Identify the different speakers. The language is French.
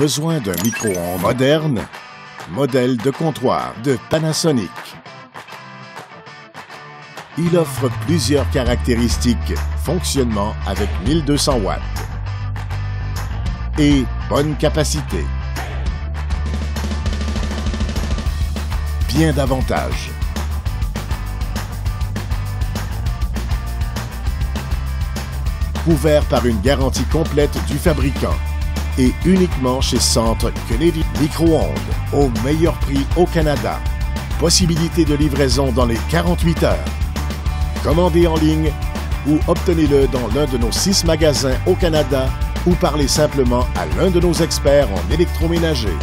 Speaker 1: besoin d'un micro-ondes moderne? Modèle de comptoir de Panasonic. Il offre plusieurs caractéristiques. Fonctionnement avec 1200 watts. Et bonne capacité. Bien davantage. Couvert par une garantie complète du fabricant et uniquement chez Centre Kennedy Micro-ondes, au meilleur prix au Canada. Possibilité de livraison dans les 48 heures. Commandez en ligne ou obtenez-le dans l'un de nos six magasins au Canada ou parlez simplement à l'un de nos experts en électroménager.